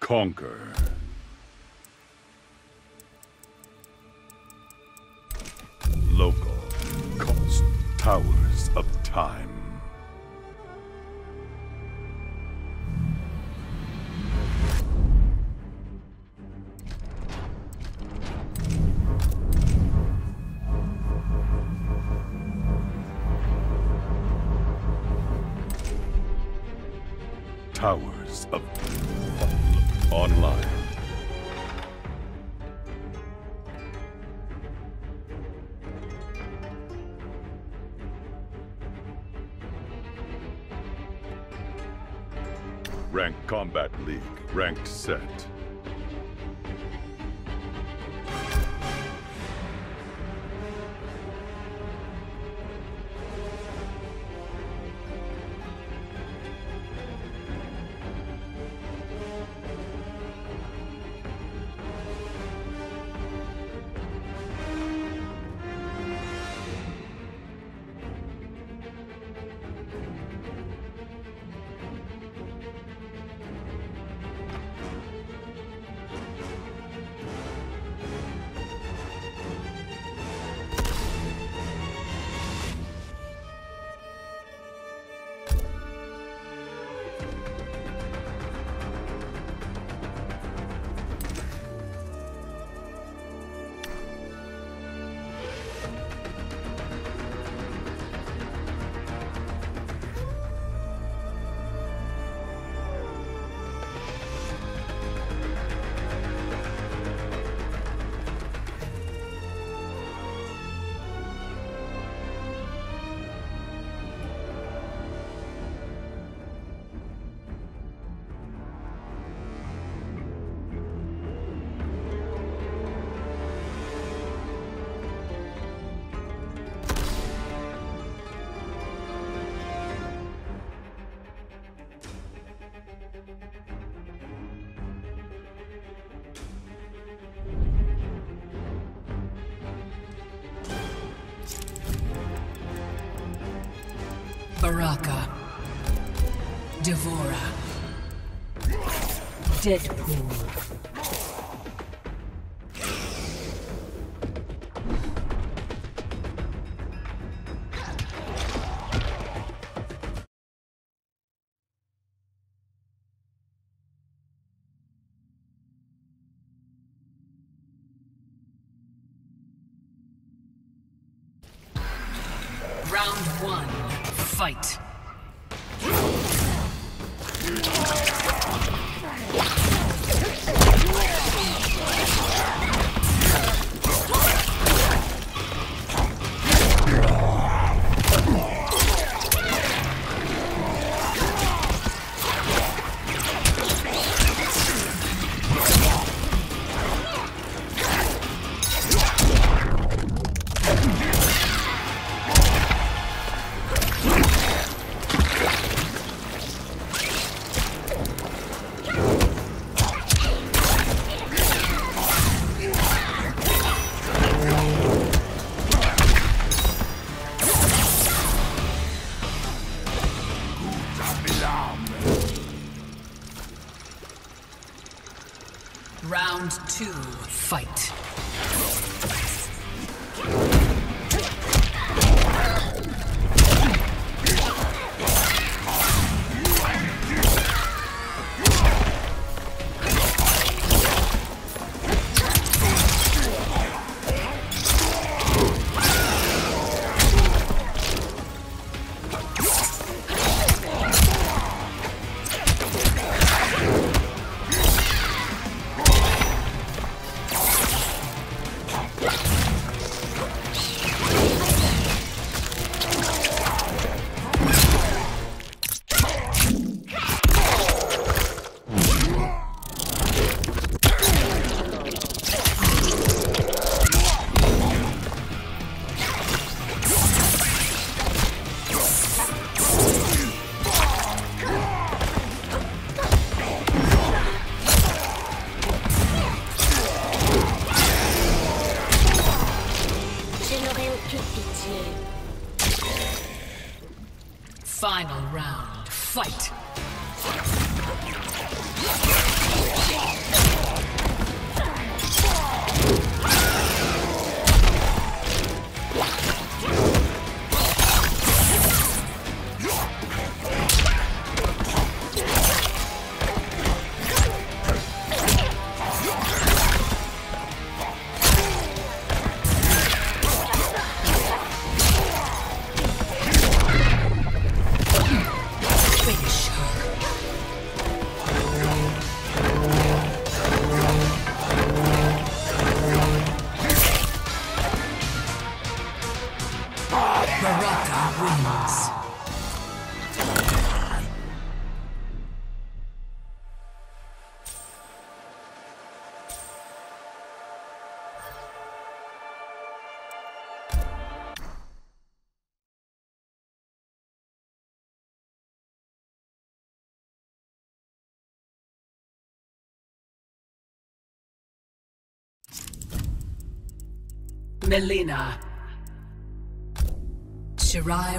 Conquer. Local cost towers of time. Towers of online. Rank Kombat League. Ranked set. Baraka. D'Vorah. Deadpool. Round one. Fight. Round two. Fight. Final round. Fight. Mileena. Shirai